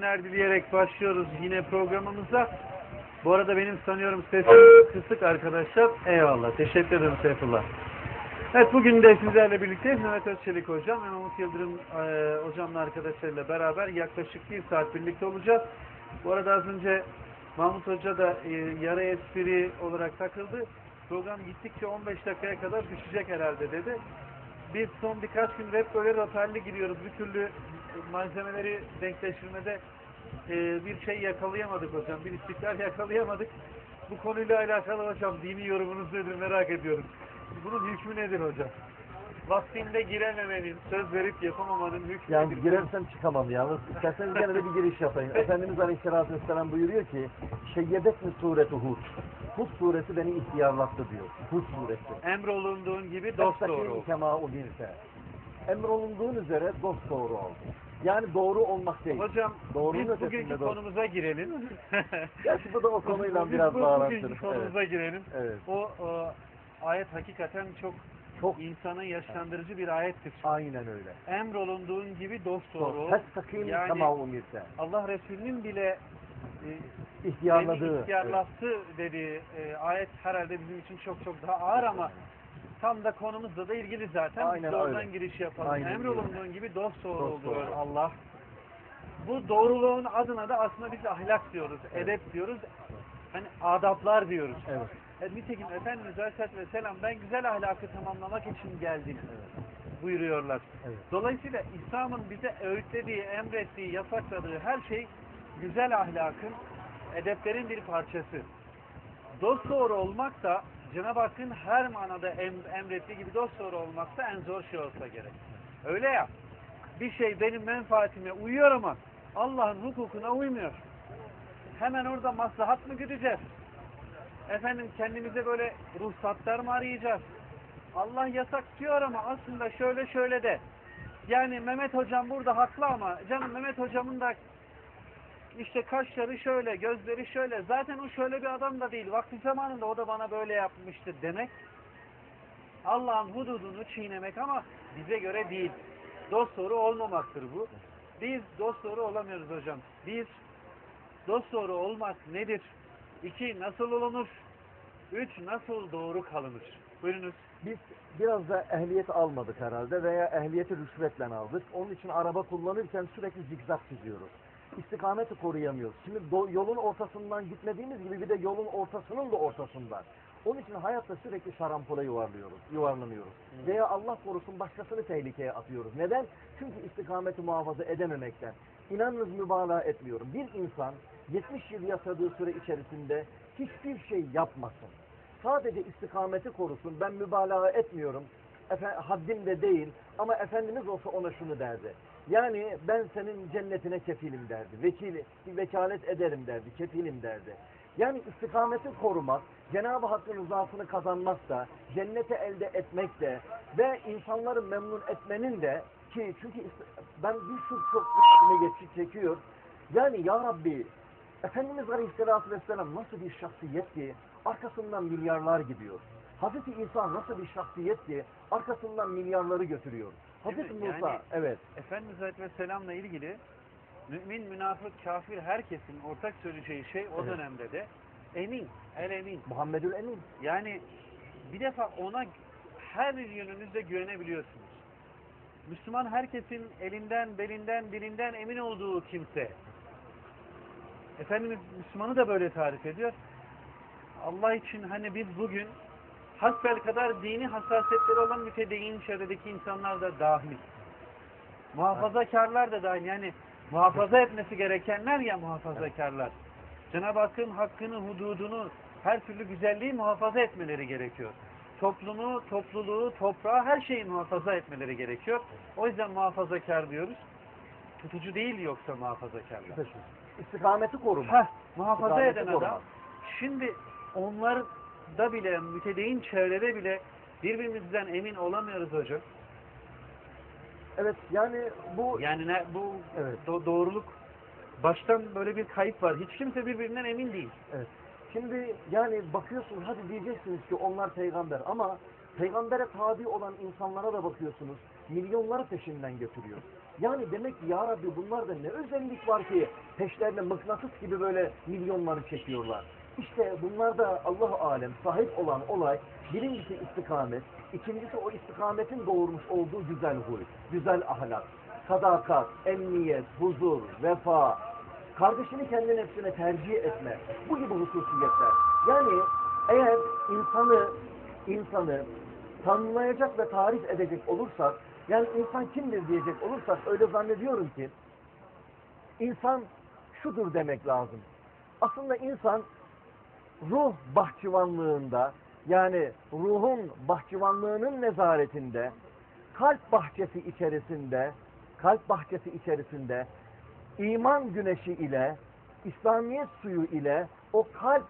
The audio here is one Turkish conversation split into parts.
Günler dileyerek başlıyoruz yine programımıza. Bu arada benim sanıyorum sesim kısık arkadaşlar. Eyvallah. Teşekkür ederim Seyfullah. Evet bugün de sizlerle birlikteyiz. Mehmet Özçelik hocam ve Mahmut Yıldırım e, hocamla arkadaşlarıyla beraber yaklaşık bir saat birlikte olacağız. Bu arada az önce Mahmut Hoca da e, yara espri olarak takıldı. Program gittikçe 15 dakikaya kadar düşecek herhalde dedi. Biz son birkaç gün hep böyle rotarlı giriyoruz. Bir türlü malzemeleri denkleştirmede e, bir şey yakalayamadık hocam. Bir istikrar yakalayamadık. Bu konuyla alakalı hocam dini yorumunuz nedir merak ediyorum. Bunun hükmü nedir hocam? Vaktinde girememenin, söz verip yapamamanın hükmü Yani nedir? girersem çıkamam yalnız. İsterseniz gene de bir giriş yapayım. Efendimiz Aleyhisselatü Vesselam buyuruyor ki Şeyyedet mi sureti Hud? Hud suresi beni ihtiyarlattı diyor. Hud suresi. Emrolunduğun gibi dost doğru ol. Kema. Emrolunduğun üzere dost doğru ol. Yani doğru olmak değil. Hocam Doğrunun biz bugünkü doğru. konumuza girelim. Gerçi bu da o konuyla Biz biraz bu- bağlantılı. Bugünkü konumuza girelim. Evet. O, o ayet hakikaten çok Çok insanı yaşlandırıcı bir ayettir. aynen öyle. Emrolunduğun gibi dost doğru Yani. Allah Resulü'nün bile e, İhtiyarladığı. ihtiyarlattı dediği e, ayet herhalde bizim için çok çok daha ağır ama tam da konumuzla da ilgili zaten. Aynen Biz de oradan giriş yapalım. Aynen Emrolunduğun gibi dost doğru Dost ol diyor doğru. Allah. Bu doğruluğun adına da aslında biz ahlak diyoruz, edep diyoruz, hani adaplar diyoruz. Evet. E, nitekim Efendimiz Aleyhisselatü Vesselam ben güzel ahlakı tamamlamak için geldim buyuruyorlar. Evet. Dolayısıyla İslam'ın bize öğütlediği, emrettiği, yasakladığı her şey güzel ahlakın, edeplerin bir parçası. Dost doğru olmak da Cenab-ı Hakk'ın her manada em- emrettiği gibi dost doğru en zor şey olsa gerek. Öyle ya, bir şey benim menfaatime uyuyor ama Allah'ın hukukuna uymuyor. Hemen orada maslahat mı güdeceğiz? Efendim kendimize böyle ruhsatlar mı arayacağız? Allah yasak diyor ama aslında şöyle şöyle de. Yani Mehmet hocam burada haklı ama canım Mehmet hocamın da işte kaşları şöyle, gözleri şöyle. Zaten o şöyle bir adam da değil. Vakti zamanında o da bana böyle yapmıştı demek. Allah'ın hududunu çiğnemek ama bize göre değil. Dost doğru olmamaktır bu. Biz dost doğru olamıyoruz hocam. Biz dost doğru olmak nedir? İki, nasıl olunur? Üç, nasıl doğru kalınır? Buyurunuz. Biz biraz da ehliyet almadık herhalde veya ehliyeti rüşvetle aldık. Onun için araba kullanırken sürekli zikzak çiziyoruz. İstikameti koruyamıyoruz. Şimdi yolun ortasından gitmediğimiz gibi bir de yolun ortasının da ortasından. Onun için hayatta sürekli şarampole yuvarlıyoruz, yuvarlanıyoruz. Veya Allah korusun başkasını tehlikeye atıyoruz. Neden? Çünkü istikameti muhafaza edememekten. İnanınız mübalağa etmiyorum. Bir insan 70 yıl yaşadığı süre içerisinde hiçbir şey yapmasın sadece istikameti korusun. Ben mübalağa etmiyorum. Efe, haddim de değil. Ama Efendimiz olsa ona şunu derdi. Yani ben senin cennetine kefilim derdi. Vekili, vekalet ederim derdi. Kefilim derdi. Yani istikameti korumak, Cenab-ı Hakk'ın rızasını kazanmak da, cenneti elde etmek de ve insanları memnun etmenin de ki çünkü ben bir şu çok geçi çekiyor. Yani ya Rabbi Efendimiz Aleyhisselatü Vesselam nasıl bir şahsiyet ki arkasından milyarlar gidiyor. Hazreti İsa nasıl bir şahsiyet ki arkasından milyarları götürüyor. Hazreti? Musa Yani- evet Efendimiz Aleyhisselam'la ilgili mümin, münafık, kafir herkesin ortak söyleyeceği şey o Evet. dönemde de emin, el emin. Muhammedül Emin. Yani bir defa ona her yönünüzde güvenebiliyorsunuz. Müslüman herkesin elinden, belinden, dilinden emin olduğu kimse. Efendimiz Müslümanı da böyle tarif ediyor. Allah için hani biz bugün hasbel kadar dini hassasiyetleri olan mütedeyyin çevredeki insanlar da dahil. Muhafazakarlar da dahil. Yani muhafaza etmesi gerekenler ya muhafazakarlar. Cenab-ı Hakk'ın hakkını, hududunu, her türlü güzelliği muhafaza etmeleri gerekiyor. Toplumu, topluluğu, toprağı, her şeyi muhafaza etmeleri gerekiyor. O yüzden muhafazakar diyoruz. Tutucu değil yoksa muhafazakarlar. İstikameti korumak. Heh, muhafaza İstikameti eden adam. korumak. Şimdi onlar da bile, mütedeyyin çevrede bile birbirimizden emin olamıyoruz hocam. Evet yani bu Yani ne, bu Evet. do- doğruluk baştan böyle bir kayıp var. Hiç kimse birbirinden emin değil. Evet. Şimdi yani bakıyorsunuz hadi diyeceksiniz ki onlar peygamber ama peygambere tabi olan insanlara da bakıyorsunuz milyonları peşinden götürüyor. Yani demek ki ya Rabbi bunlarda ne özellik var ki peşlerine mıknatıs gibi böyle milyonları çekiyorlar. İşte bunlarda Allah alem sahip olan olay birincisi istikamet, ikincisi o istikametin doğurmuş olduğu güzel huy, güzel ahlak, sadakat, emniyet, huzur, vefa, kardeşini kendi nefsine tercih etme. Bu gibi hususiyetler. Yani eğer insanı insanı tanımlayacak ve tarif edecek olursak, yani insan kimdir diyecek olursak öyle zannediyorum ki insan şudur demek lazım. Aslında insan ruh bahçıvanlığında yani ruhun bahçıvanlığının nezaretinde kalp bahçesi içerisinde kalp bahçesi içerisinde iman güneşi ile İslamiyet suyu ile o kalp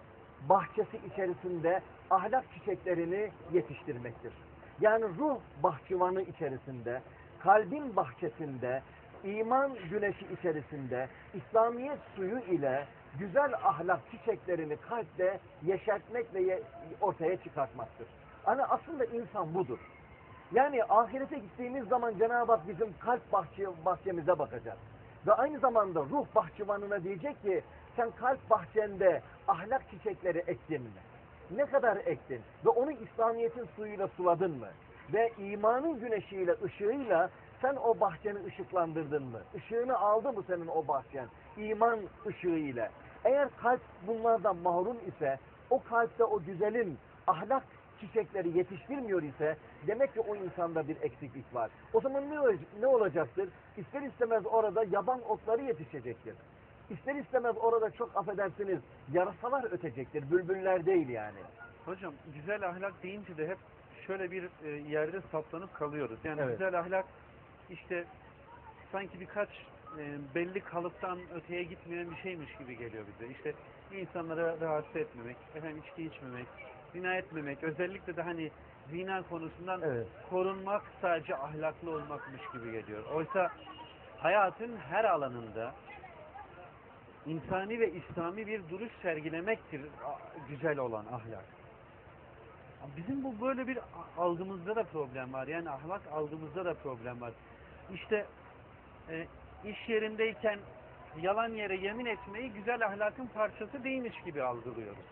bahçesi içerisinde ahlak çiçeklerini yetiştirmektir. Yani ruh bahçıvanı içerisinde, kalbin bahçesinde, iman güneşi içerisinde, İslamiyet suyu ile güzel ahlak çiçeklerini kalpte yeşertmek ve ortaya çıkartmaktır. Hani aslında insan budur. Yani ahirete gittiğimiz zaman Cenab-ı Hak bizim kalp bahçe, bahçemize bakacak. Ve aynı zamanda ruh bahçıvanına diyecek ki sen kalp bahçende ahlak çiçekleri ektin mi? Ne kadar ektin? Ve onu İslamiyet'in suyuyla suladın mı? Ve imanın güneşiyle, ışığıyla sen o bahçeni ışıklandırdın mı? Işığını aldı mı senin o bahçen? İman ışığıyla. Eğer kalp bunlardan mahrum ise, o kalpte o güzelin ahlak çiçekleri yetiştirmiyor ise demek ki o insanda bir eksiklik var. O zaman ne, ne olacaktır? İster istemez orada yaban otları yetişecektir. İster istemez orada çok affedersiniz yarasalar ötecektir. Bülbüller değil yani. Hocam güzel ahlak deyince de hep şöyle bir e, yerde saplanıp kalıyoruz. Yani Evet. güzel ahlak işte sanki birkaç e, belli kalıptan öteye gitmeyen bir şeymiş gibi geliyor bize. İşte insanlara rahatsız etmemek, efendim içki içmemek, zina etmemek, özellikle de hani zina konusundan Evet. korunmak sadece ahlaklı olmakmış gibi geliyor. Oysa hayatın her alanında insani ve İslami bir duruş sergilemektir güzel olan ahlak. Bizim bu böyle bir algımızda da problem var. Yani ahlak algımızda da problem var. İşte e, iş yerindeyken yalan yere yemin etmeyi güzel ahlakın parçası değilmiş gibi algılıyoruz.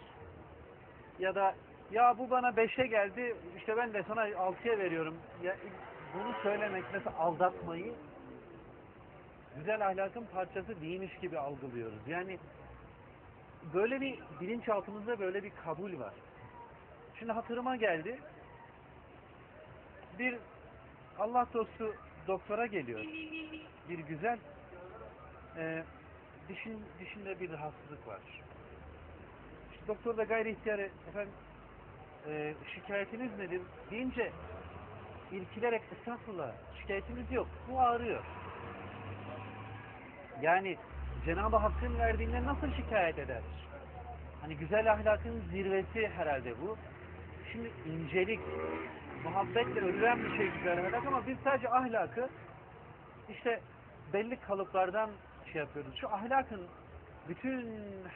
Ya da ya bu bana beşe geldi işte ben de sana altıya veriyorum. Ya, bunu söylemek mesela aldatmayı güzel ahlakın parçası değilmiş gibi algılıyoruz. Yani böyle bir bilinçaltımızda böyle bir kabul var. Şimdi hatırıma geldi. Bir Allah dostu doktora geliyor. Bir güzel e, dişin, dişinde bir rahatsızlık var. İşte doktor da gayri ihtiyar efendim e, şikayetiniz nedir deyince irkilerek estağfurullah şikayetimiz yok. Bu ağrıyor. Yani Cenab-ı Hakk'ın verdiğinden nasıl şikayet eder? Hani güzel ahlakın zirvesi herhalde bu. Şimdi incelik, muhabbetle örülen bir şey güzel ahlak ama biz sadece ahlakı işte belli kalıplardan şey yapıyoruz. Şu ahlakın bütün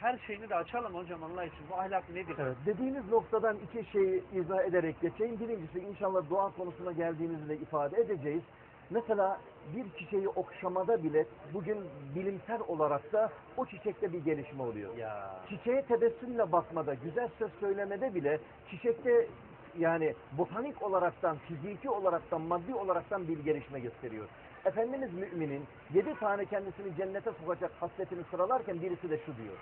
her şeyini de açalım hocam Allah için. Bu ahlak nedir? Evet, dediğiniz noktadan iki şeyi izah ederek geçeyim. Birincisi inşallah dua konusuna geldiğimizde ifade edeceğiz. Mesela bir çiçeği okşamada bile bugün bilimsel olarak da o çiçekte bir gelişme oluyor. Ya Çiçeğe tebessümle bakmada, güzel söz söylemede bile çiçekte yani botanik olaraktan, fiziki olaraktan, maddi olaraktan bir gelişme gösteriyor. Efendimiz müminin yedi tane kendisini cennete sokacak hasletini sıralarken birisi de şu diyor.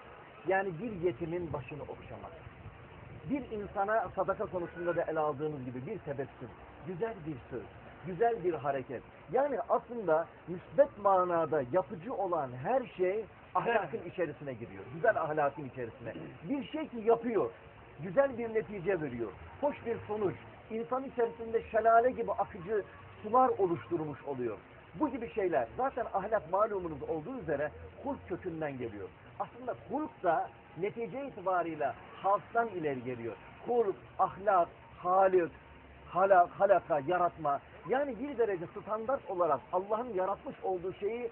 Yani bir yetimin başını okşamak. Bir insana sadaka konusunda da ele aldığımız gibi bir tebessüm, güzel bir söz, güzel bir hareket. Yani aslında müsbet manada yapıcı olan her şey ahlakın içerisine giriyor. Güzel ahlakın içerisine. Bir şey ki yapıyor, güzel bir netice veriyor, hoş bir sonuç, insan içerisinde şelale gibi akıcı sular oluşturmuş oluyor. Bu gibi şeyler zaten ahlak malumunuz olduğu üzere hulk kökünden geliyor. Aslında hulk da netice itibarıyla halktan ileri geliyor. Hulk, ahlak, halik, hala, halaka, yaratma. Yani bir derece standart olarak Allah'ın yaratmış olduğu şeyi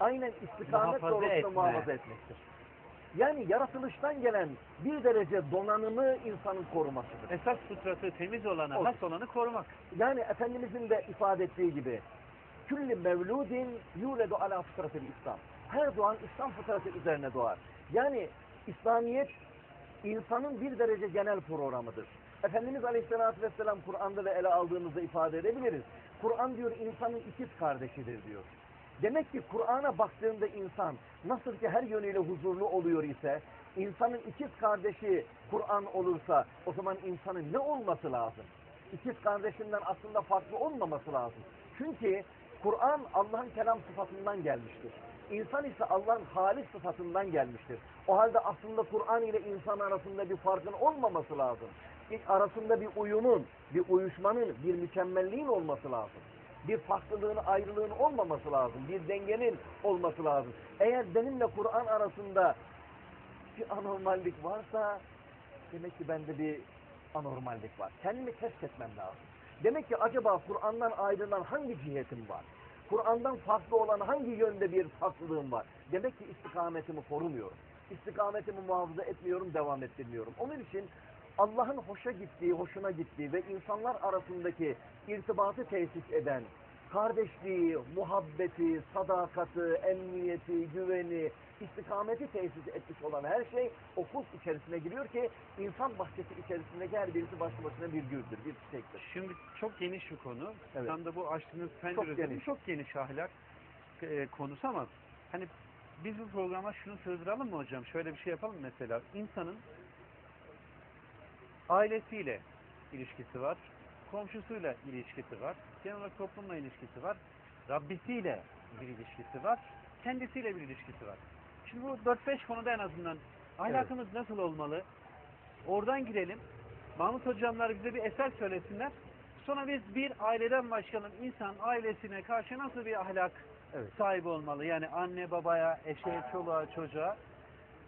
aynen istikamet doğrultusunda muhafaza etmektir. Yani yaratılıştan gelen bir derece donanımı insanın korumasıdır. esas fıtratı temiz olanı, Olur. has olanı korumak. Yani Efendimizin de ifade ettiği gibi külli mevludin yuledu ala fıtratil İslam. Her doğan İslam fıtratı üzerine doğar. Yani İslamiyet insanın bir derece genel programıdır. Efendimiz Aleyhisselatü Vesselam Kur'an'da ve ele aldığımızda ifade edebiliriz. Kur'an diyor insanın ikiz kardeşidir diyor. Demek ki Kur'an'a baktığında insan nasıl ki her yönüyle huzurlu oluyor ise insanın ikiz kardeşi Kur'an olursa o zaman insanın ne olması lazım? İkiz kardeşinden aslında farklı olmaması lazım. Çünkü Kur'an Allah'ın kelam sıfatından gelmiştir. İnsan ise Allah'ın halis sıfatından gelmiştir. O halde aslında Kur'an ile insan arasında bir farkın olmaması lazım. İlk arasında bir uyumun, bir uyuşmanın, bir mükemmelliğin olması lazım. Bir farklılığın, ayrılığın olmaması lazım. Bir dengenin olması lazım. Eğer benimle Kur'an arasında bir anormallik varsa demek ki bende bir anormallik var. Kendimi test etmem lazım. Demek ki acaba Kur'an'dan ayrılan hangi cihetim var? Kur'an'dan farklı olan hangi yönde bir farklılığım var? Demek ki istikametimi korumuyorum. İstikametimi muhafaza etmiyorum, devam ettirmiyorum. Onun için Allah'ın hoşa gittiği, hoşuna gittiği ve insanlar arasındaki irtibatı tesis eden, kardeşliği, muhabbeti, sadakati, emniyeti, güveni, istikameti tesis etmiş olan her şey o kurs içerisine giriyor ki insan bahçesi içerisindeki her birisi başlı başına bir güldür, bir çiçektir. Şimdi çok geniş bir konu. Evet. Tam da bu açtığınız Çok pencere üzerinde geniş. çok geniş ahlak e, konusu ama hani biz bu programa şunu sığdıralım mı hocam? Şöyle bir şey yapalım mesela. İnsanın ailesiyle ilişkisi var, komşusuyla ilişkisi var, genel olarak toplumla ilişkisi var, Rabbisiyle bir ilişkisi var, kendisiyle bir ilişkisi var. Şimdi bu 4-5 konuda en azından ahlakımız nasıl olmalı? Oradan girelim. Mahmut hocamlar bize bir eser söylesinler. Sonra biz bir aileden başlayalım. İnsan ailesine karşı nasıl bir ahlak Evet. sahibi olmalı? Yani anne babaya, eşe, çoluğa, çocuğa.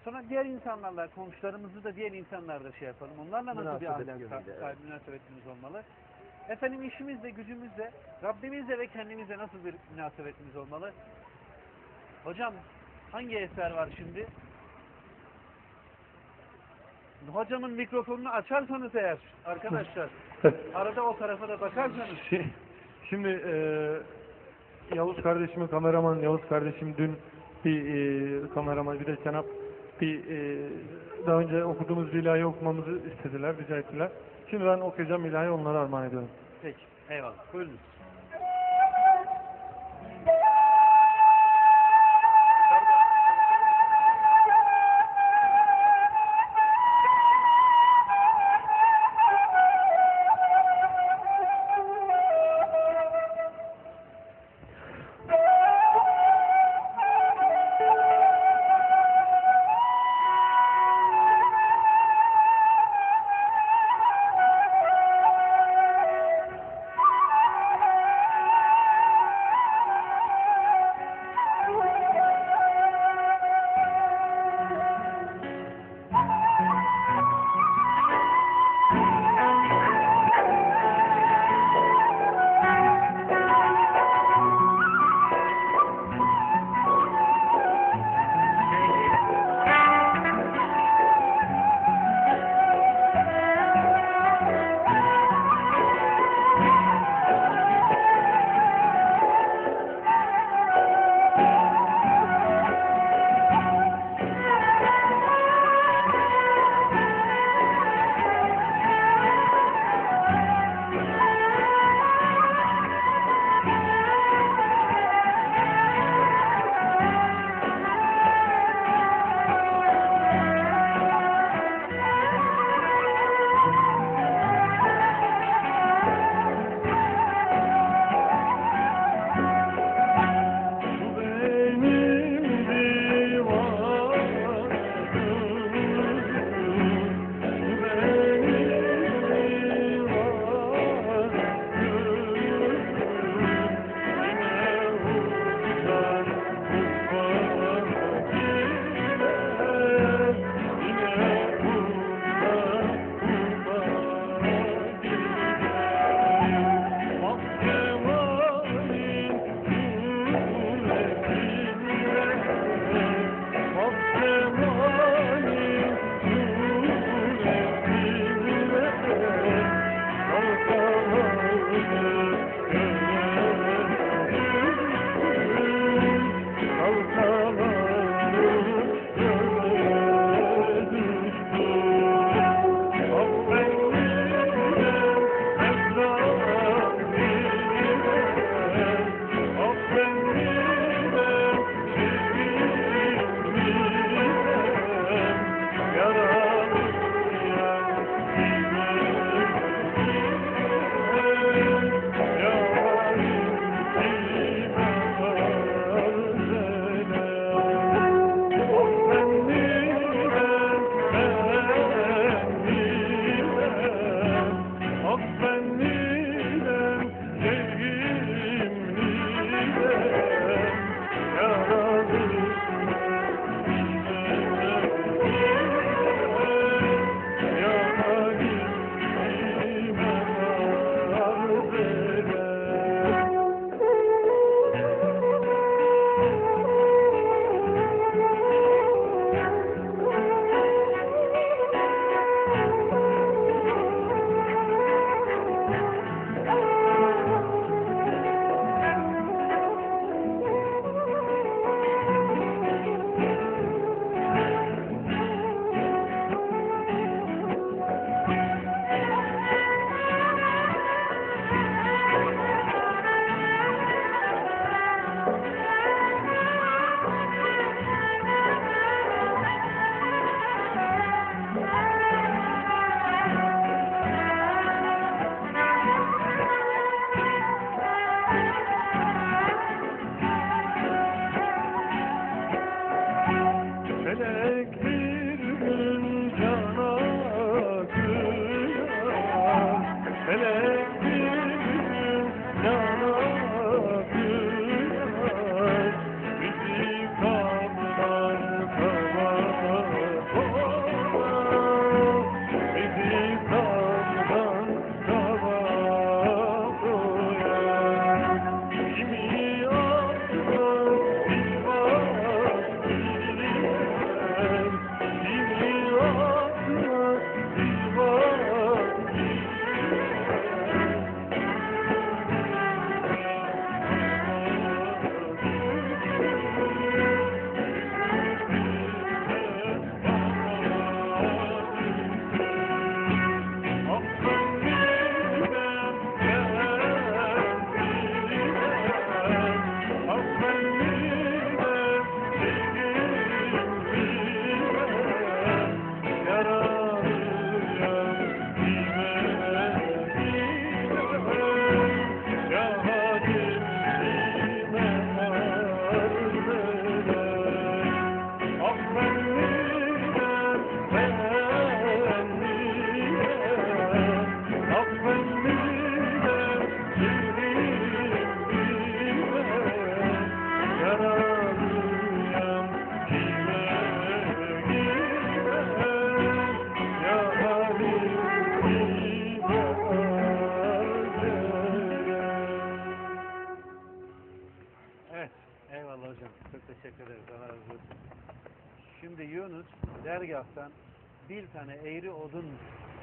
Sonra diğer insanlarla, komşularımızı da diğer insanlarla şey yapalım. Onlarla nasıl bir ahlak yönüyle, sa- evet. sahibi münasebetimiz olmalı? Efendim işimizle, gücümüzle, Rabbimizle ve kendimizle nasıl bir münasebetimiz olmalı? Hocam hangi eser var şimdi? Hocamın mikrofonunu açarsanız eğer arkadaşlar arada o tarafa da bakarsanız Şi- Şimdi e, Yavuz kardeşimi, kameraman Yavuz kardeşim dün bir e, kameraman bir de Cenap bir e, daha önce okuduğumuz bir ilahi okumamızı istediler, rica ettiler. Şimdi ben okuyacağım ilahi onlara armağan ediyorum. peki eyvallah buyurun.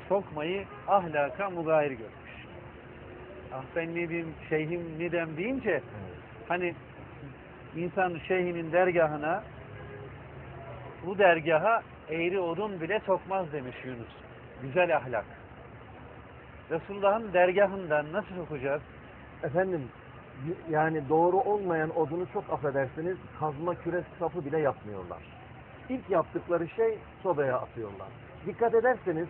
Sokmayı ahlaka mugayir görmüş. Ah ben ne diyeyim, şeyhim ne dem deyince hani insan şeyhinin dergahına bu dergaha eğri odun bile sokmaz demiş Yunus. Güzel ahlak. Resulullah'ın dergahından nasıl sokacağız? Efendim yani doğru olmayan odunu çok affedersiniz kazma kürek sapı bile yapmıyorlar. İlk yaptıkları şey sobaya atıyorlar. Dikkat ederseniz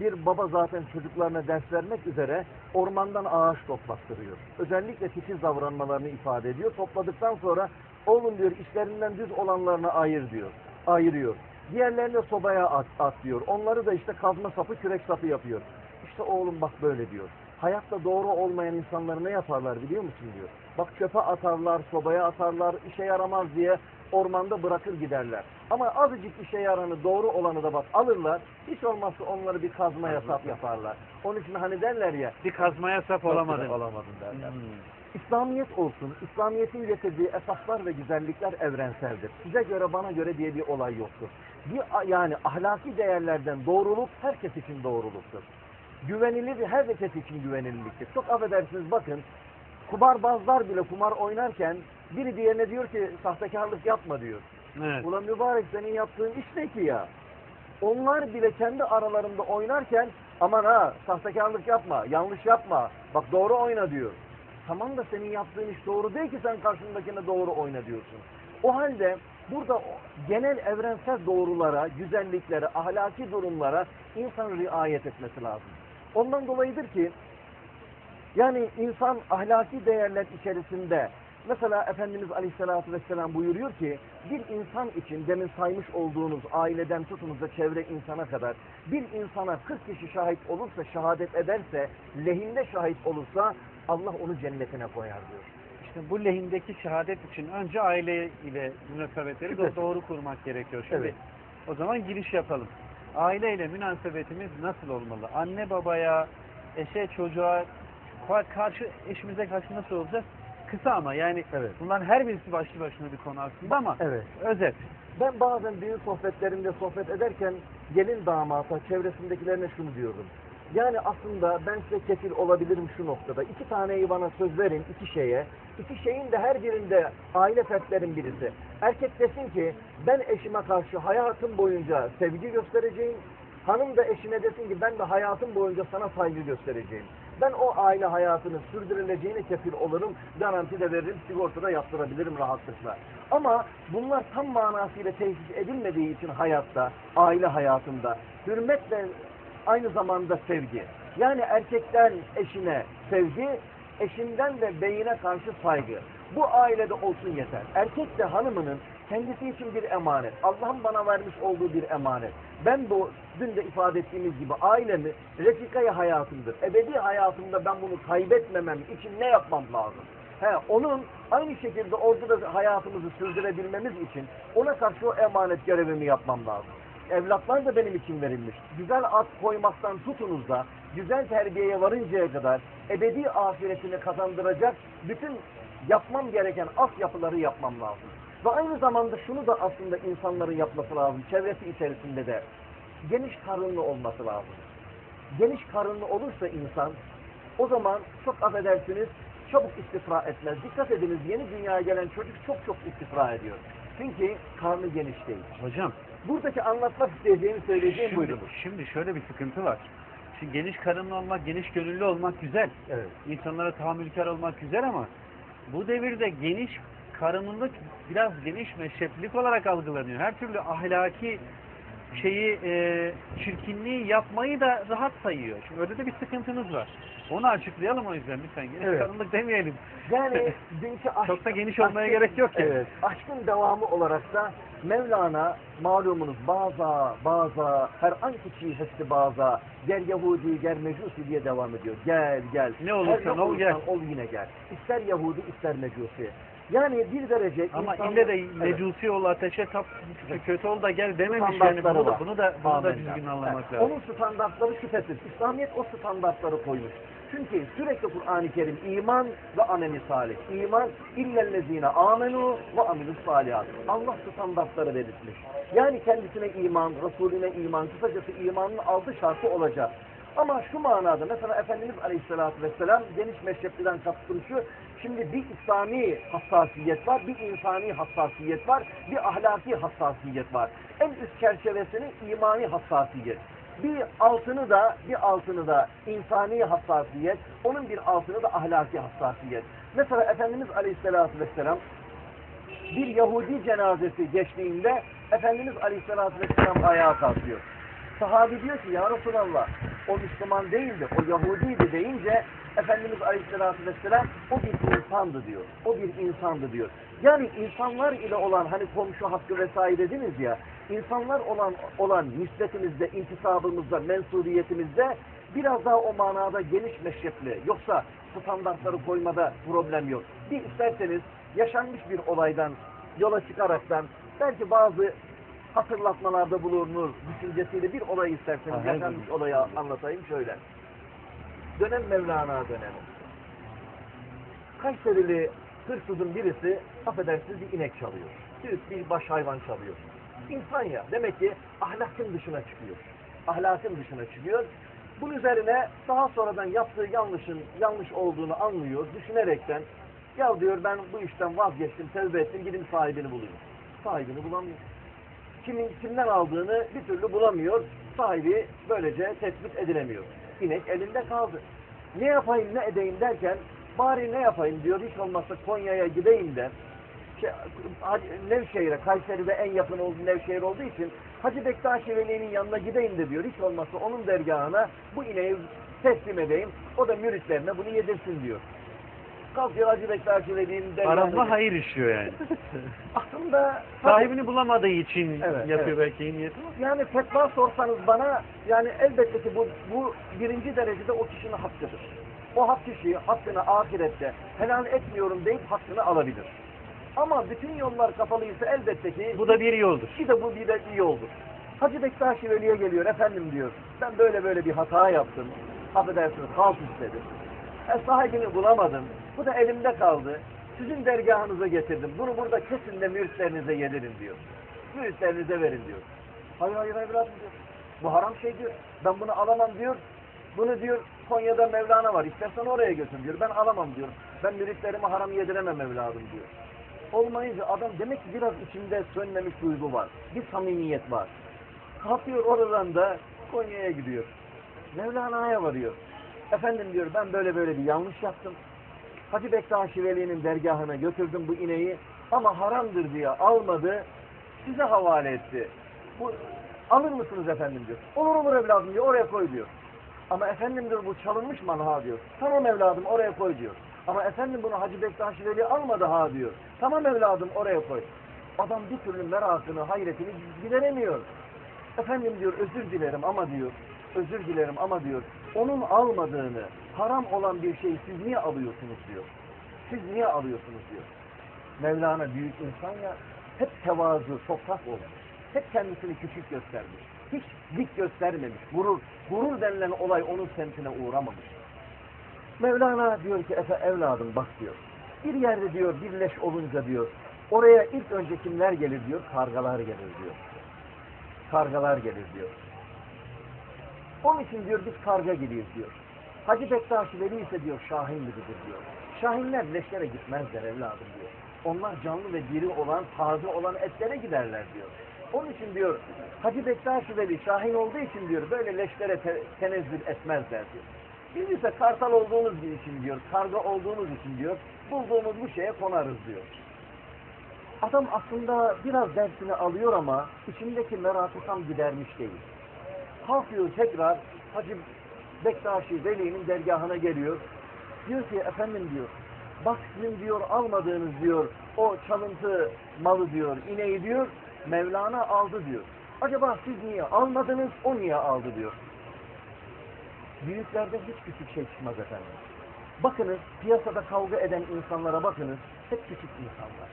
bir baba zaten çocuklarına ders vermek üzere ormandan ağaç toplattırıyor. Özellikle titiz davranmalarını ifade ediyor. Topladıktan sonra oğlum diyor işlerinden düz olanlarını ayır diyor. Ayırıyor. Diğerlerini sobaya at, at diyor. Onları da işte kazma sapı kürek sapı yapıyor. İşte oğlum bak böyle diyor. Hayatta doğru olmayan insanları ne yaparlar biliyor musun diyor. Bak çöpe atarlar, sobaya atarlar, işe yaramaz diye ormanda bırakır giderler. Ama azıcık işe yaranı, doğru olanı da bak alırlar. Hiç olmazsa onları bir kazmaya sap yaparlar. Onun için hani derler ya. Bir kazmaya sap olamadın. Olamadın derler. Hmm. İslamiyet olsun, İslamiyet'in getirdiği esaslar ve güzellikler evrenseldir. Size göre, bana göre diye bir olay yoktur. Bir, yani ahlaki değerlerden doğruluk herkes için doğruluktur. Güvenilir herkes için güvenilirliktir. Çok affedersiniz bakın, kumarbazlar bile kumar oynarken biri diğerine diyor ki sahtekarlık yapma diyor. Evet. Ulan mübarek senin yaptığın iş ne ki ya? Onlar bile kendi aralarında oynarken aman ha sahtekarlık yapma, yanlış yapma, bak doğru oyna diyor. Tamam da senin yaptığın iş doğru değil ki sen karşındakine doğru oyna diyorsun. O halde burada genel evrensel doğrulara, güzelliklere, ahlaki durumlara insan riayet etmesi lazım. Ondan dolayıdır ki yani insan ahlaki değerler içerisinde mesela Efendimiz Aleyhisselatü Vesselam buyuruyor ki bir insan için demin saymış olduğunuz aileden tutunuz da çevre insana kadar bir insana 40 kişi şahit olursa şehadet ederse lehinde şahit olursa Allah onu cennetine koyar diyor. İşte bu lehindeki şehadet için önce aile ile münasebetleri do- doğru kurmak gerekiyor. Şimdi Evet. o zaman giriş yapalım. Aile ile münasebetimiz nasıl olmalı? Anne babaya, eşe, çocuğa, ka- karşı eşimize karşı nasıl olacağız? Kısa ama yani Evet. bunların her birisi başlı başına bir konu aslında ama Evet. özet. Ben bazen düğün sohbetlerimde sohbet ederken gelin damata çevresindekilerine şunu diyordum. Yani aslında ben size kefil olabilirim şu noktada. İki taneyi bana söz verin iki şeye. İki şeyin de her birinde aile fertlerin birisi. Erkek desin ki ben eşime karşı hayatım boyunca sevgi göstereceğim. Hanım da eşine desin ki ben de hayatım boyunca sana saygı göstereceğim. Ben o aile hayatını sürdürüleceğine kefil olurum, garanti de veririm, sigorta da yaptırabilirim rahatlıkla. Ama bunlar tam manasıyla tesis edilmediği için hayatta, aile hayatında, hürmetle aynı zamanda sevgi. Yani erkekten eşine sevgi, eşinden de beyine karşı saygı. Bu ailede olsun yeter. Erkek de hanımının kendisi için bir emanet. Allah'ın bana vermiş olduğu bir emanet. Ben bu dün de ifade ettiğimiz gibi ailemi refikayı hayatımdır. Ebedi hayatımda ben bunu kaybetmemem için ne yapmam lazım? He, onun aynı şekilde orada da hayatımızı sürdürebilmemiz için ona karşı o emanet görevimi yapmam lazım. Evlatlar da benim için verilmiş. Güzel at koymaktan tutunuz da güzel terbiyeye varıncaya kadar ebedi ahiretini kazandıracak bütün yapmam gereken altyapıları yapmam lazım. Ve aynı zamanda şunu da aslında insanların yapması lazım. Çevresi içerisinde de geniş karınlı olması lazım. Geniş karınlı olursa insan o zaman çok affedersiniz çabuk istifra etmez. Dikkat ediniz yeni dünyaya gelen çocuk çok çok istifra ediyor. Çünkü karnı geniş değil. Hocam Buradaki anlatmak isteyeceğimi söyleyeceğim şimdi, buyurunuz. şimdi şöyle bir sıkıntı var. Şimdi geniş karınlı olmak, geniş gönüllü olmak güzel. Evet. İnsanlara tahammülkar olmak güzel ama bu devirde geniş karınlılık biraz geniş meşreplik olarak algılanıyor. Her türlü ahlaki şeyi e, çirkinliği yapmayı da rahat sayıyor. Şimdi öyle de bir sıkıntınız var. Onu açıklayalım o yüzden lütfen. Geniş Evet. karınlık demeyelim. Yani dünkü aşk, Çok da geniş olmaya aşkın- gerek yok ki. Evet. Aşkın devamı olarak da Mevlana malumunuz baza baza her anki çiğ hesti baza ger Yahudi ger Mecusi diye devam ediyor. Gel gel. Ne olursan Her ne ol, gel. ol yine gel. İster Yahudi ister Mecusi. Yani bir derece Ama insan- ille de Evet. mecusi ol, ateşe tap, kötü ol da gel dememiş yani. Bunu da, bunu da, bunu da düzgün Evet. anlamak lazım. Onun standartları şüphesiz. İslamiyet o standartları koymuş. Çünkü sürekli Kur'an-ı Kerim iman ve ameli salih. İman illellezine amenu ve amilus salihat. Allah standartları belirtmiş. Yani kendisine iman, Resulüne iman, kısacası imanın altı şartı olacak. Ama şu manada mesela Efendimiz Aleyhisselatü Vesselam geniş meşrepliden kaptım şu. Şimdi bir İslami hassasiyet var, bir insani hassasiyet var, bir ahlaki hassasiyet var. En üst çerçevesini imani hassasiyet. Bir altını da bir altını da insani hassasiyet, onun bir altını da ahlaki hassasiyet. Mesela Efendimiz Aleyhisselatü Vesselam bir Yahudi cenazesi geçtiğinde Efendimiz Aleyhisselatü Vesselam ayağa kalkıyor. Sahabi diyor ki ya Resulallah o Müslüman değildi, o Yahudiydi deyince Efendimiz Aleyhisselatü Vesselam o bir insandı diyor. O bir insandı diyor. Yani insanlar ile olan hani komşu hakkı vesaire dediniz ya insanlar olan olan nispetimizde, intisabımızda, mensubiyetimizde biraz daha o manada geniş meşrepli. Yoksa standartları koymada problem yok. Bir isterseniz yaşanmış bir olaydan yola çıkaraktan belki bazı hatırlatmalarda bulunur düşüncesiyle bir olay isterseniz Ha, yaşanmış olayı anlatayım şöyle. Dönem Mevlana dönemi. Kayserili hırsızın birisi affedersiniz bir inek çalıyor. Büyük bir baş hayvan çalıyor. İnsan ya demek ki ahlakın dışına çıkıyor. Ahlakın dışına çıkıyor. Bunun üzerine daha sonradan yaptığı yanlışın yanlış olduğunu anlıyor. Düşünerekten ya diyor ben bu işten vazgeçtim, tevbe ettim, gidin sahibini bulayım. Sahibini bulamıyor. Kimin kimden aldığını bir türlü bulamıyor. Sahibi böylece tespit edilemiyor. İnek elinde kaldı. Ne yapayım ne edeyim derken bari ne yapayım diyor hiç olmazsa Konya'ya gideyim de şey, Nevşehir'e, Kayseri'de en yakın olduğu Nevşehir olduğu için Hacı Bektaşi Veli'nin yanına gideyim de diyor. Hiç olmazsa onun dergahına bu ineği teslim edeyim. O da müritlerine bunu yedirsin diyor. Kalkıyor Hacı Bektaşi. Aramda hayır işliyor yani. Aslında Sahibini bulamadığı için Evet, yapıyor evet. belki niyeti ama. Yani fetva sorsanız bana yani elbette ki bu, bu birinci derecede o kişinin hakkıdır. O hak kişi hakkını ahirette helal etmiyorum deyip hakkını alabilir. Ama bütün yollar kapalıysa elbette ki Bu da bir yoldur. bir de bu bir de iyi olur. Hacı Bektaşi Veli'ye geliyor efendim diyor. Ben böyle böyle bir hata yaptım. Affedersiniz halk istedi. E, sahibini bulamadım. Bu da elimde kaldı. Sizin dergahınıza getirdim. Bunu burada kesin de müritlerinize yedirin diyor. Müritlerinize verin diyor. Hayır hayır evladım diyor. Bu haram şey diyor. Ben bunu alamam diyor. Bunu diyor Konya'da Mevlana var. İstersen oraya götür diyor. Ben alamam diyor. Ben müritlerime haram yediremem evladım diyor. Olmayınca adam demek ki biraz içinde sönmemiş duygu var. Bir samimiyet var. Kalkıyor oradan da Konya'ya gidiyor. Mevlana'ya varıyor. Efendim diyor ben böyle böyle bir yanlış yaptım. Hacı Bektaşi Veli'nin dergahına götürdüm bu ineği ama haramdır diye almadı. Size havale etti. Bu alır mısınız efendim diyor. Olur olur evladım diyor oraya koy diyor. Ama efendim diyor bu çalınmış mal ha diyor. Tamam evladım oraya koy diyor. Ama efendim bunu Hacı Bektaşi Veli almadı ha diyor. Tamam evladım oraya koy. Adam bir türlü merakını, hayretini gideremiyor. Efendim diyor özür dilerim ama diyor, özür dilerim ama diyor, onun almadığını, haram olan bir şeyi siz niye alıyorsunuz diyor. Siz niye alıyorsunuz diyor. Mevlana büyük insan ya, hep tevazu, toprak olmuş. Hep kendisini küçük göstermiş. Hiç dik göstermemiş. Gurur, gurur denilen olay onun semtine uğramamış. Mevlana diyor ki Efe evladım bak diyor. Bir yerde diyor bir leş olunca diyor. Oraya ilk önce kimler gelir diyor? Kargalar gelir diyor. Kargalar gelir diyor. Onun için diyor biz karga gibiyiz diyor. Hacı Bektaşi Veli ise diyor Şahin gibidir diyor. Şahinler leşlere gitmezler evladım diyor. Onlar canlı ve diri olan, taze olan etlere giderler diyor. Onun için diyor Hacı Bektaşi Veli Şahin olduğu için diyor böyle leşlere te- tenezzül etmezler diyor. Biz ise kartal olduğumuz için diyor, karga olduğumuz için diyor, bulduğumuz bu şeye konarız diyor. Adam aslında biraz dersini alıyor ama içindeki merakı tam gidermiş değil. Kalkıyor tekrar Hacı Bektaşi Veli'nin dergahına geliyor. Diyor ki efendim diyor, bak sizin diyor almadığınız diyor o çalıntı malı diyor, ineği diyor, Mevlana aldı diyor. Acaba siz niye almadınız, o niye aldı diyor. Büyüklerden hiç küçük şey çıkmaz efendim. Bakınız piyasada kavga eden insanlara bakınız hep küçük insanlar.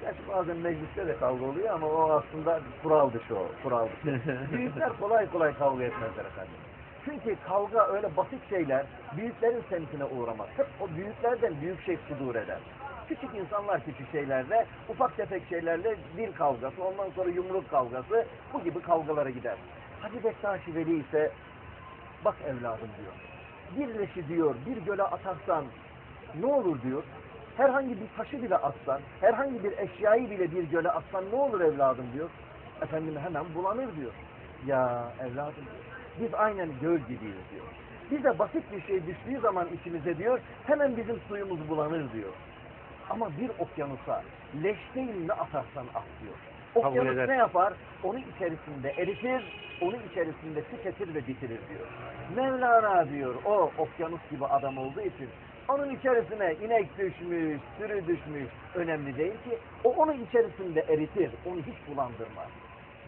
Gerçi bazen mecliste de kavga oluyor ama o aslında kural dışı o. Kural dışı. Büyükler kolay kolay kavga etmezler efendim. Çünkü kavga öyle basit şeyler büyüklerin semtine uğramaz. Hep o büyüklerden büyük şey sudur eder. Küçük insanlar küçük şeylerle, ufak tefek şeylerle dil kavgası, ondan sonra yumruk kavgası, bu gibi kavgalara gider. Hacı Bektaşi Veli ise, bak evladım diyor, bir leşi diyor, bir göle atarsan ne olur diyor, herhangi bir taşı bile atsan, herhangi bir eşyayı bile bir göle atsan ne olur evladım diyor. Efendim hemen bulanır diyor. Ya evladım diyor. Biz aynen göl gibiyiz diyor. Bize basit bir şey düştüğü zaman içimize diyor, hemen bizim suyumuz bulanır diyor. Ama bir okyanusa leş değil ne atarsan at diyor. Okyanus ne yapar? Onu içerisinde eritir, onu içerisinde tüketir ve bitirir diyor. Mevlana diyor, o okyanus gibi adam olduğu için onun içerisine inek düşmüş, sürü düşmüş, önemli değil ki. O onun içerisinde eritir, onu hiç bulandırmaz.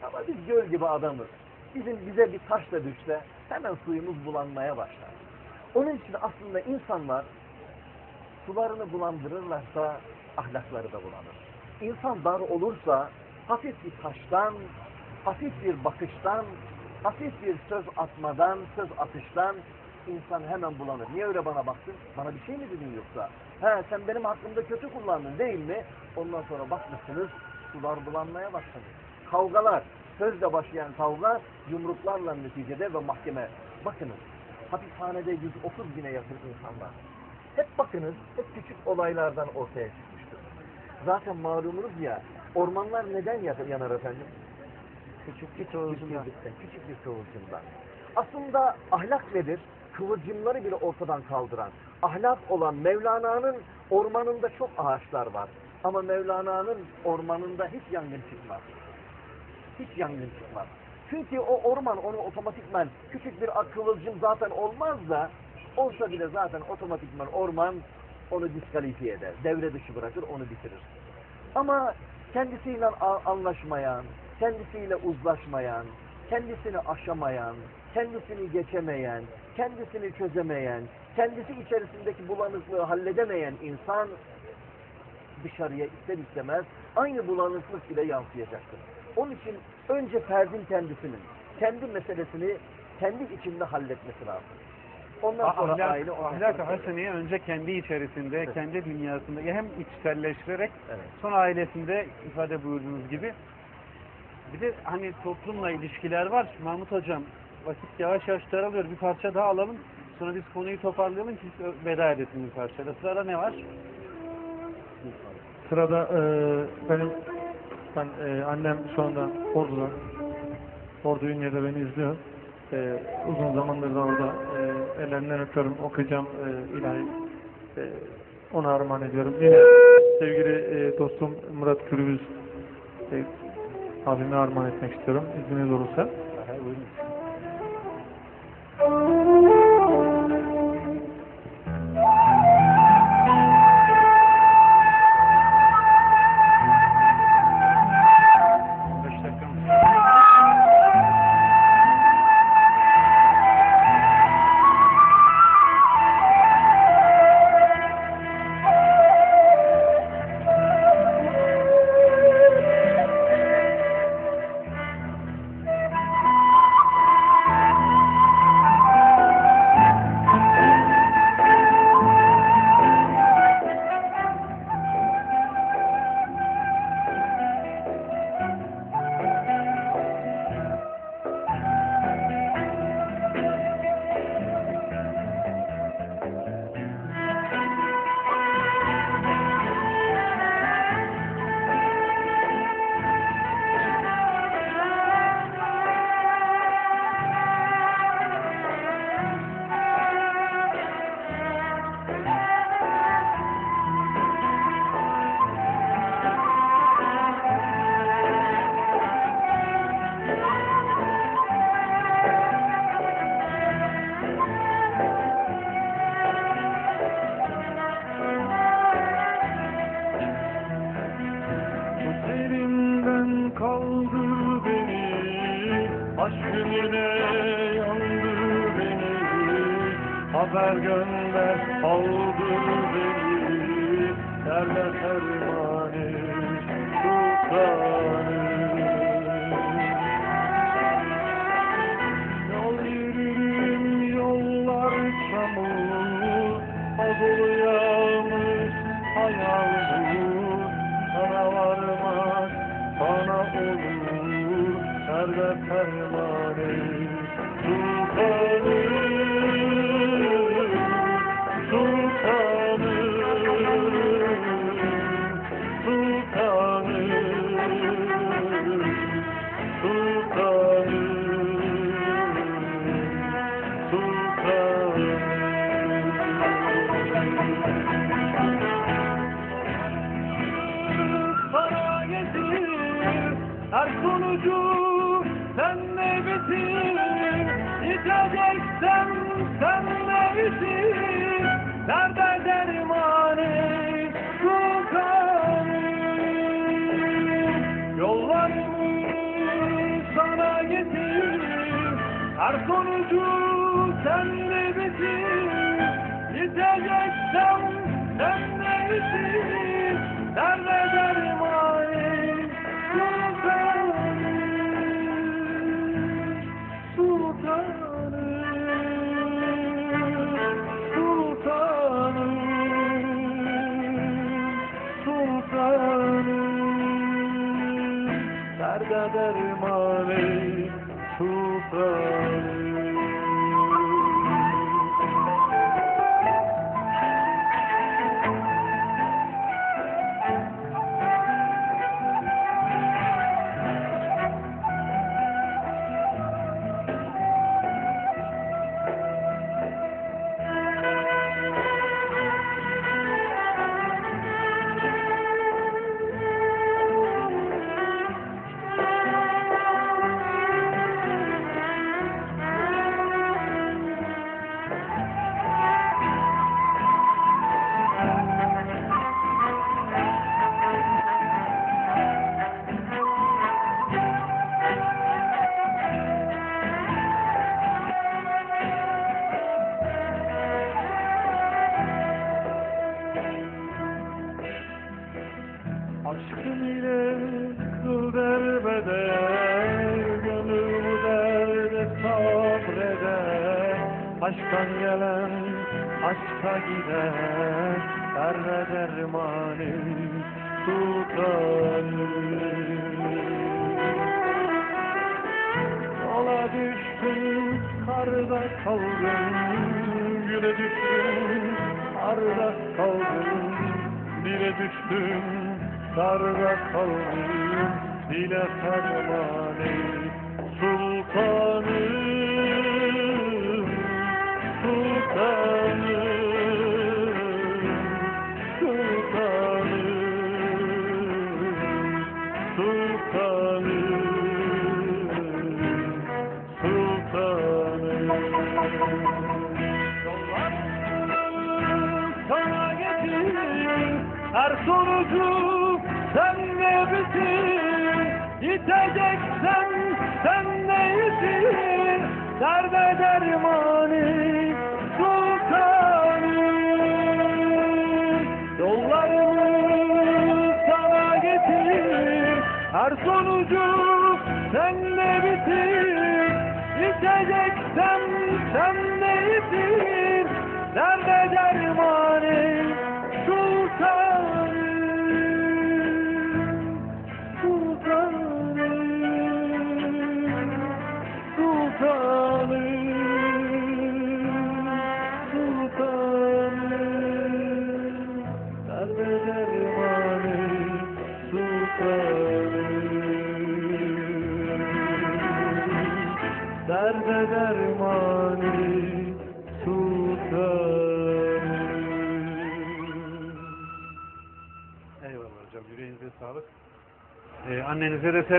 Ama biz göl gibi adamız. Bizim bize bir taş da düşse hemen suyumuz bulanmaya başlar. Onun için aslında insanlar sularını bulandırırlarsa ahlakları da bulanır. İnsan dar olursa hafif bir taştan, hafif bir bakıştan, hafif bir söz atmadan, söz atıştan insan hemen bulanır. Niye öyle bana baktın? Bana bir şey mi dedin yoksa? He sen benim hakkımda kötü kullandın değil mi? Ondan sonra bakmışsınız sular bulanmaya başladı. Kavgalar, sözle başlayan kavga yumruklarla neticede ve mahkeme. Bakınız hapishanede 130 bine yakın insanlar. Hep bakınız, hep küçük olaylardan ortaya çıkmıştır. Zaten malumunuz ya, ormanlar neden yanar efendim? Küçük bir kıvılcımdan. Küçük bir kıvılcımdan. Aslında ahlak nedir? Kıvılcımları bile ortadan kaldıran. Ahlak olan Mevlana'nın ormanında çok ağaçlar var. Ama Mevlana'nın ormanında hiç yangın çıkmaz. Hiç yangın çıkmaz. Çünkü o orman onu otomatikman küçük bir kıvılcım zaten olmaz da olsa bile zaten otomatikman orman onu diskalifiye eder. Devre dışı bırakır, onu bitirir. Ama kendisiyle anlaşmayan, kendisiyle uzlaşmayan, kendisini aşamayan, kendisini geçemeyen, kendisini çözemeyen, kendisi içerisindeki bulanıklığı halledemeyen insan dışarıya ister istemez aynı bulanıklık ile yansıyacaktır. Onun için önce ferdin kendisinin, kendi meselesini kendi içinde halletmesi lazım. Ondan sonra ahlak, aile, ondan ahlak sonra- haseneye önce kendi içerisinde, Evet. kendi dünyasında hem içselleştirerek Evet. sonra ailesinde ifade buyurduğunuz gibi bir de hani toplumla ilişkiler var. Mahmut Hocam vakit yavaş yavaş daralıyor. Bir parça daha alalım. Sonra biz konuyu toparlayalım ki veda edelim bir parçayla. Sırada ne var? Sırada e, benim ben e, annem şu anda Ordu'da. Ordu Ünye'de beni izliyor. E, uzun zamandır da orada. E, ellerinden öpüyorum. Okuyacağım e, ilahi. E, ona armağan ediyorum. Yine sevgili e, dostum Murat Gürbüz e, abime armağan etmek istiyorum. İzniniz olursa. Beş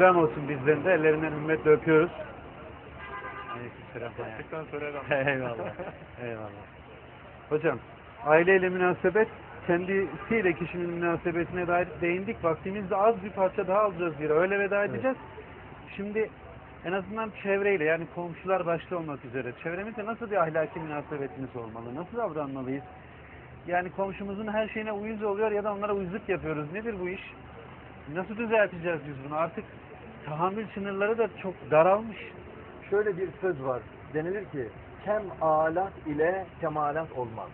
selam olsun bizden de. Ellerinden hürmetle öpüyoruz. Aleykümselam. Söylerim. Eyvallah. Eyvallah. Hocam, aileyle münasebet, kendisiyle kişinin münasebetine dair değindik. Vaktimizde az bir parça daha alacağız bir. Öyle veda edeceğiz. Şimdi en azından çevreyle yani komşular başta olmak üzere çevremizle nasıl bir ahlaki münasebetimiz olmalı? Nasıl davranmalıyız? Yani komşumuzun her şeyine uyuz oluyor ya da onlara uyuzluk yapıyoruz. Nedir bu iş? Nasıl düzelteceğiz biz bunu? Artık tahammül sınırları da çok daralmış. Şöyle bir söz var. Denilir ki kem alat ile kemalat olmaz.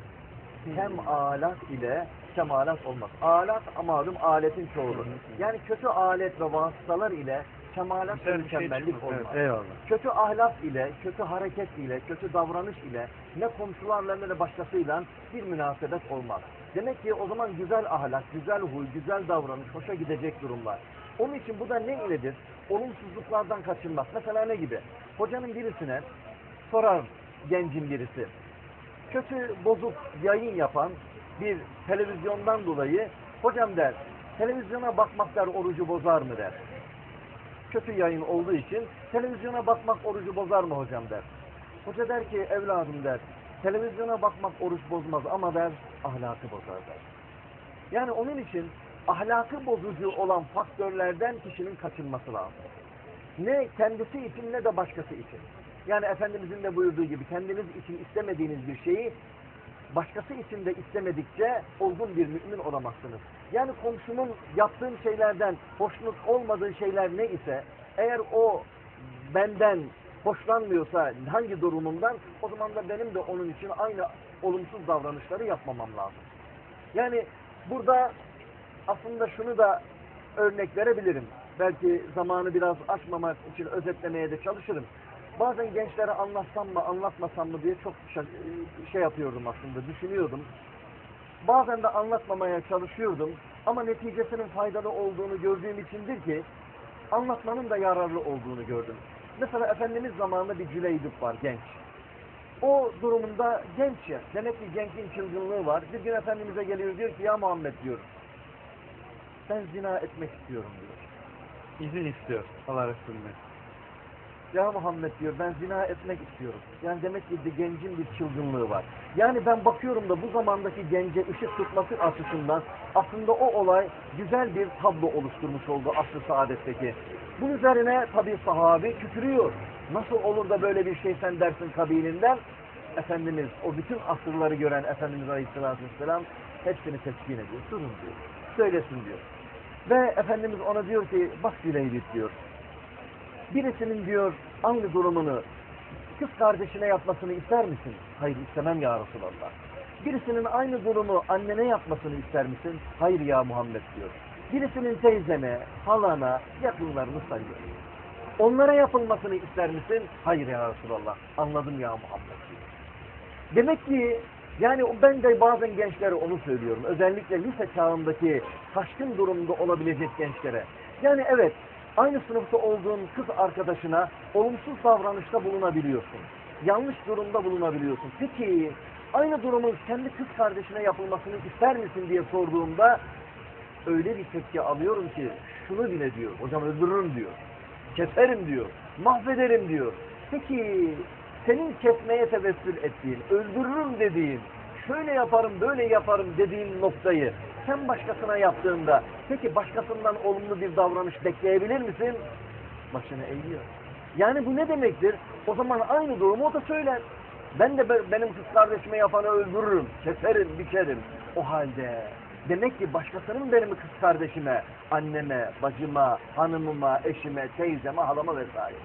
Kem alat ile kemalat olmaz. Alat malum aletin çoğulu. Yani kötü alet ve vasıtalar ile kemalat ve şey mükemmellik çıkmış, olmaz. evet. Eyvallah. Kötü ahlak ile, kötü hareket ile, kötü davranış ile ne komşularla ne de başkasıyla bir münasebet olmaz. Demek ki o zaman güzel ahlak, güzel huy, güzel davranış, hoşa gidecek durumlar. Onun için bu da ne iledir? Olumsuzluklardan kaçınmak. Mesela ne gibi? Hocanın birisine sorar gencin birisi. Kötü, bozuk yayın yapan bir televizyondan dolayı hocam der, televizyona bakmak der orucu bozar mı der kötü yayın olduğu için televizyona bakmak orucu bozar mı hocam der. Hoca der ki evladım der televizyona bakmak oruç bozmaz ama der ahlakı bozar der. Yani onun için ahlakı bozucu olan faktörlerden kişinin kaçınması lazım. Ne kendisi için ne de başkası için. Yani Efendimizin de buyurduğu gibi kendiniz için istemediğiniz bir şeyi başkası için de istemedikçe olgun bir mümin olamazsınız. Yani komşumun yaptığım şeylerden hoşnut olmadığı şeyler ne ise eğer o benden hoşlanmıyorsa hangi durumumdan o zaman da benim de onun için aynı olumsuz davranışları yapmamam lazım. Yani burada aslında şunu da örnek verebilirim. Belki zamanı biraz aşmamak için özetlemeye de çalışırım. Bazen gençlere anlatsam mı anlatmasam mı diye çok şey yapıyordum aslında, düşünüyordum. Bazen de anlatmamaya çalışıyordum ama neticesinin faydalı olduğunu gördüğüm içindir ki anlatmanın da yararlı olduğunu gördüm. Mesela Efendimiz zamanında bir Cüleydip var genç. O durumunda genç ya. Demek ki gençin çılgınlığı var. Bir gün Efendimiz'e geliyor diyor ki ya Muhammed diyor. Ben zina etmek istiyorum diyor. İzin istiyor Allah Resulü'ne. Ya Muhammed diyor ben zina etmek istiyorum. Yani demek ki de gencin bir çılgınlığı var. Yani ben bakıyorum da bu zamandaki gence ışık tutması açısından aslında o olay güzel bir tablo oluşturmuş oldu asr-ı saadetteki. Bunun üzerine tabi sahabi küfürüyor. Nasıl olur da böyle bir şey sen dersin kabilinden? Efendimiz o bütün asırları gören Efendimiz Aleyhisselatü Vesselam hepsini teskin ediyor. Durun diyor. Söylesin diyor. Ve Efendimiz ona diyor ki bak Züleylit diyor. Birisinin diyor aynı durumunu kız kardeşine yapmasını ister misin? Hayır istemem ya Resulallah. Birisinin aynı durumu annene yapmasını ister misin? Hayır ya Muhammed diyor. Birisinin teyzene, halana, yakınlarını sayıyor. Onlara yapılmasını ister misin? Hayır ya Resulallah. Anladım ya Muhammed diyor. Demek ki yani ben de bazen gençlere onu söylüyorum. Özellikle lise çağındaki taşkın durumda olabilecek gençlere. Yani evet aynı sınıfta olduğun kız arkadaşına olumsuz davranışta bulunabiliyorsun. Yanlış durumda bulunabiliyorsun. Peki aynı durumun kendi kız kardeşine yapılmasını ister misin diye sorduğumda öyle bir tepki alıyorum ki şunu bile diyor. Hocam öldürürüm diyor. Keserim diyor. Mahvederim diyor. Peki senin kesmeye tevessül ettiğin, öldürürüm dediğin, şöyle yaparım, böyle yaparım dediğin noktayı sen başkasına yaptığında peki başkasından olumlu bir davranış bekleyebilir misin? Başını eğiyor. Yani bu ne demektir? O zaman aynı durumu o da söyler. Ben de be- benim kız kardeşime yapanı öldürürüm, keserim, biçerim. O halde demek ki başkasının benim kız kardeşime, anneme, bacıma, hanımıma, eşime, teyzeme, halama vesaire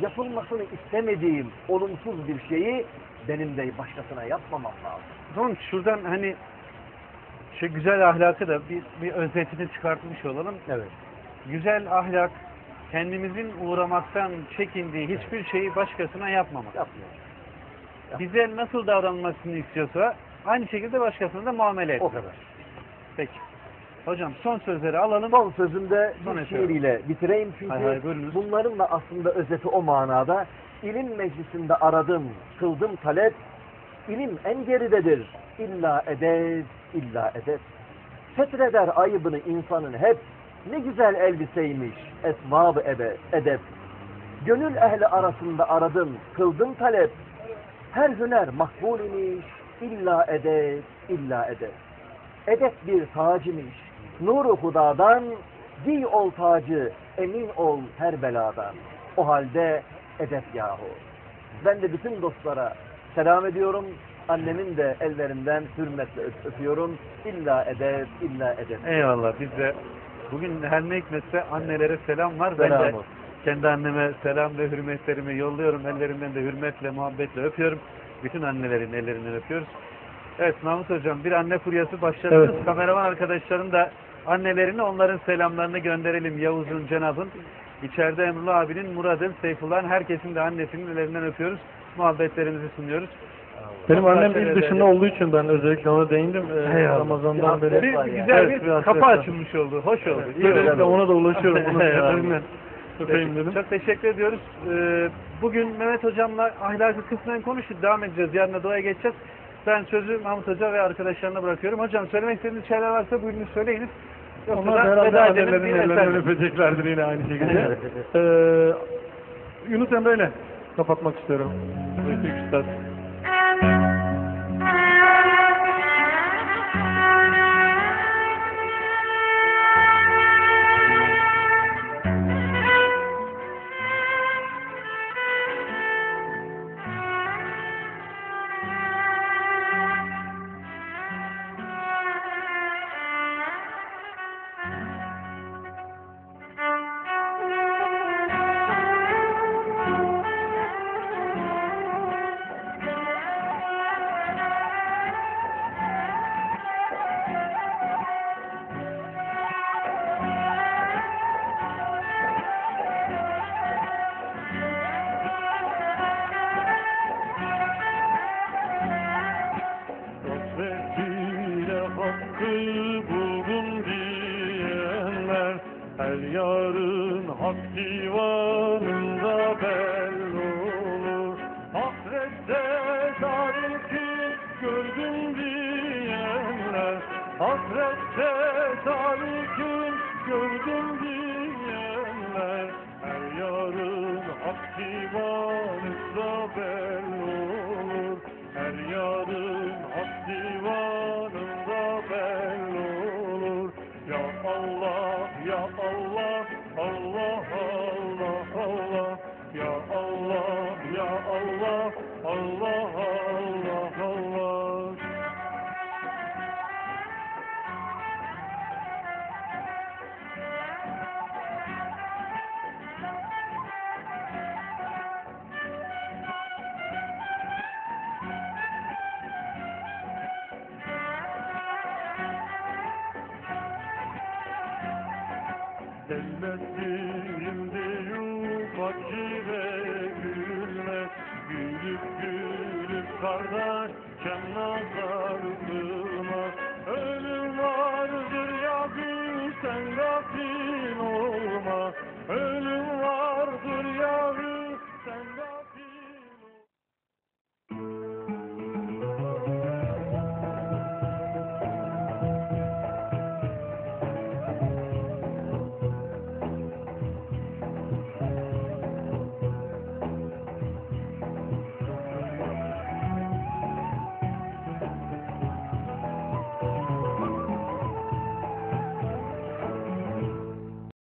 yapılmasını istemediğim olumsuz bir şeyi benim de başkasına yapmamam lazım. O zaman şuradan hani şu güzel ahlakı da bir, bir özetini çıkartmış olalım. Evet. Güzel ahlak kendimizin uğramaktan çekindiği hiçbir şeyi başkasına yapmamak. Yapmıyor. Bize nasıl davranmasını istiyorsa aynı şekilde başkasına da muamele et. O kadar. Peki. Hocam son sözleri alalım. Son sözümde Son bir şiiriyle bitireyim çünkü Hay hay, buyurunuz. bunların da aslında özeti o manada. İlim meclisinde aradım, kıldım talep. İlim en geridedir. İlla edep, illa edep. Fetreder ayıbını insanın hep. Ne güzel elbiseymiş esbab-ı ebe, edep. Gönül ehli arasında aradım, kıldım talep. Her hüner makbul imiş, illa edep, illa edep. Edep bir tacimiş, nuru hudadan, giy ol tacı, emin ol her beladan. O halde edep yahu. Ben de bütün dostlara selam ediyorum. Annemin de ellerinden hürmetle öp- öpüyorum. İlla edep, illa edep. Eyvallah. Biz de bugün her ne hikmetse annelere selam var. ben Selam de olsun. kendi anneme selam ve hürmetlerimi yolluyorum. Ellerinden de hürmetle, muhabbetle öpüyorum. Bütün annelerin ellerinden öpüyoruz. Evet Mahmut Hocam bir anne furyası başladınız. Evet. Kameraman arkadaşların da annelerini onların selamlarını gönderelim. Yavuz'un, Cenab'ın. İçeride Emrullah abinin, Murad'ın, Seyfullah'ın herkesin de annesinin ellerinden öpüyoruz. Muhabbetlerimizi sunuyoruz. Benim Allah annem il dışında olduğu için ben özellikle ona değindim. Ee. Ramazan'dan beri. Bir, yani. güzel Evet, bir bir kapı açılmış oldu. Hoş oldu. iyi oldu. Böylelikle ona da ulaşıyorum. Bunun öpeyim dedim. Çok teşekkür ediyoruz. Ee, bugün Mehmet Hocam'la ahlakı kısmen konuştuk. Devam edeceğiz. Yarın da doğaya geçeceğiz. Ben sözü Mahmut Hoca ve arkadaşlarına bırakıyorum. Hocam söylemek istediğiniz şeyler varsa buyurun söyleyiniz. Yoksa Onlar da herhalde veda edelim. annelerin eser. öpeceklerdir yine aynı şekilde. ee, Yunus Emre ile kapatmak istiyorum. Büyük Üstad.